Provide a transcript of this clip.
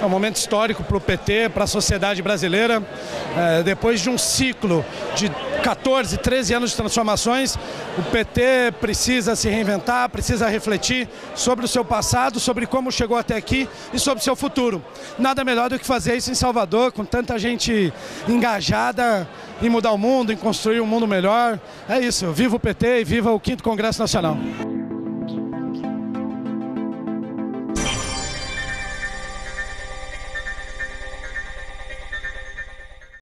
É um momento histórico para o PT, para a sociedade brasileira. É, depois de um ciclo de 14, 13 anos de transformações, o PT precisa se reinventar, precisa refletir sobre o seu passado, sobre como chegou até aqui e sobre o seu futuro. Nada melhor do que fazer isso em Salvador, com tanta gente engajada em mudar o mundo, em construir um mundo melhor. É isso, viva o PT e viva o 5 Congresso Nacional.